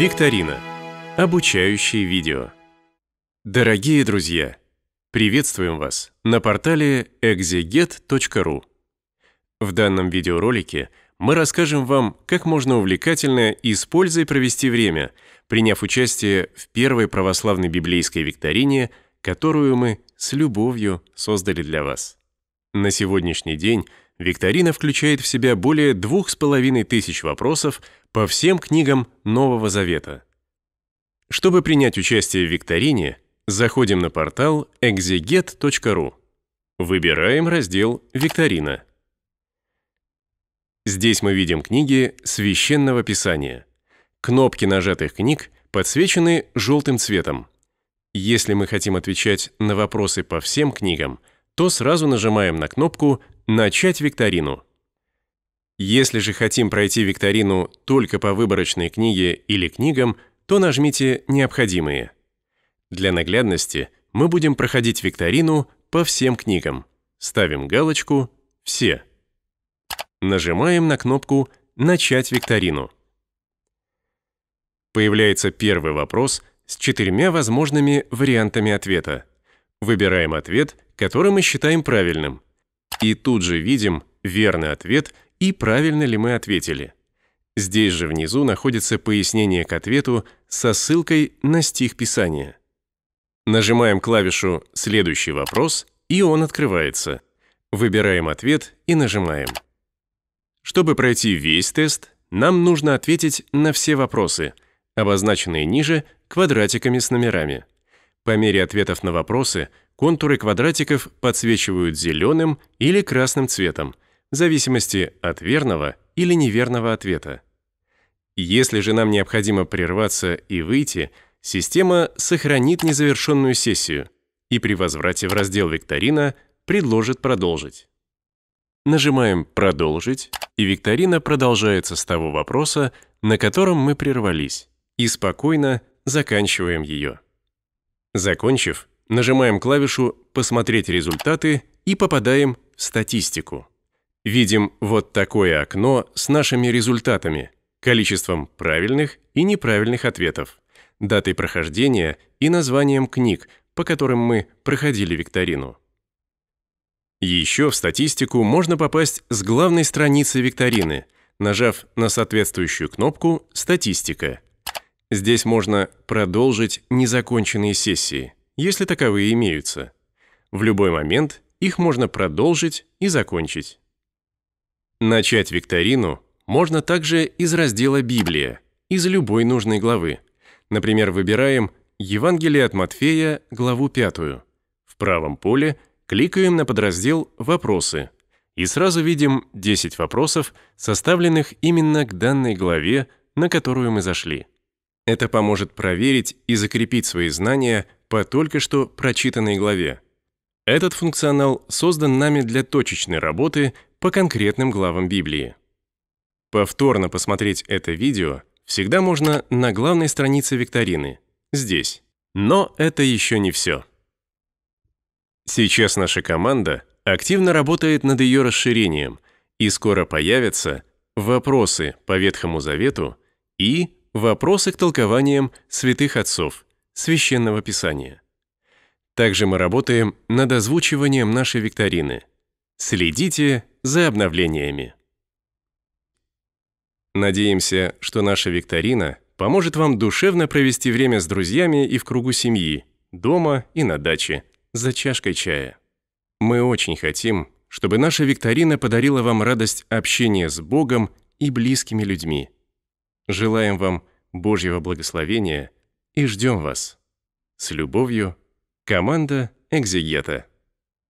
Викторина. Обучающее видео. Дорогие друзья, приветствуем вас на портале exeget.ru. В данном видеоролике мы расскажем вам, как можно увлекательно и с пользой провести время, приняв участие в первой православной библейской викторине, которую мы с любовью создали для вас. На сегодняшний день викторина включает в себя более двух с половиной тысяч вопросов по всем книгам Нового Завета. Чтобы принять участие в викторине, заходим на портал exeget.ru. Выбираем раздел «Викторина». Здесь мы видим книги Священного Писания. Кнопки нажатых книг подсвечены желтым цветом. Если мы хотим отвечать на вопросы по всем книгам, то сразу нажимаем на кнопку «Начать викторину». Если же хотим пройти викторину только по выборочной книге или книгам, то нажмите «Необходимые». Для наглядности мы будем проходить викторину по всем книгам. Ставим галочку «Все». Нажимаем на кнопку «Начать викторину». Появляется первый вопрос с четырьмя возможными вариантами ответа. Выбираем ответ, который мы считаем правильным. И тут же видим верный ответ и правильно ли мы ответили. Здесь же внизу находится пояснение к ответу со ссылкой на стих Писания. Нажимаем клавишу «Следующий вопрос», и он открывается. Выбираем ответ и нажимаем. Чтобы пройти весь тест, нам нужно ответить на все вопросы, обозначенные ниже квадратиками с номерами. По мере ответов на вопросы контуры квадратиков подсвечивают зеленым или красным цветом, в зависимости от верного или неверного ответа. Если же нам необходимо прерваться и выйти, система сохранит незавершенную сессию и при возврате в раздел «Викторина» предложит продолжить. Нажимаем «Продолжить», и викторина продолжается с того вопроса, на котором мы прервались, и спокойно заканчиваем ее. Закончив, нажимаем клавишу «Посмотреть результаты» и попадаем в статистику. Видим вот такое окно с нашими результатами, количеством правильных и неправильных ответов, датой прохождения и названием книг, по которым мы проходили викторину. Еще в статистику можно попасть с главной страницы викторины, нажав на соответствующую кнопку «Статистика». Здесь можно продолжить незаконченные сессии, если таковые имеются. В любой момент их можно продолжить и закончить. Начать викторину можно также из раздела «Библия», из любой нужной главы. Например, выбираем Евангелие от Матфея, главу 5. В правом поле кликаем на подраздел «Вопросы» и сразу видим 10 вопросов, составленных именно к данной главе, на которую мы зашли. Это поможет проверить и закрепить свои знания по только что прочитанной главе. Этот функционал создан нами для точечной работы по конкретным главам Библии. Повторно посмотреть это видео всегда можно на главной странице викторины, здесь. Но это еще не все. Сейчас наша команда активно работает над ее расширением, и скоро появятся вопросы по Ветхому Завету и вопросы к толкованиям святых отцов, священного писания. Также мы работаем над озвучиванием нашей викторины. Следите за обновлениями. Надеемся, что наша викторина поможет вам душевно провести время с друзьями и в кругу семьи, дома и на даче, за чашкой чая. Мы очень хотим, чтобы наша викторина подарила вам радость общения с Богом и близкими людьми. Желаем вам Божьего благословения и ждем вас. С любовью, команда «Экзегета».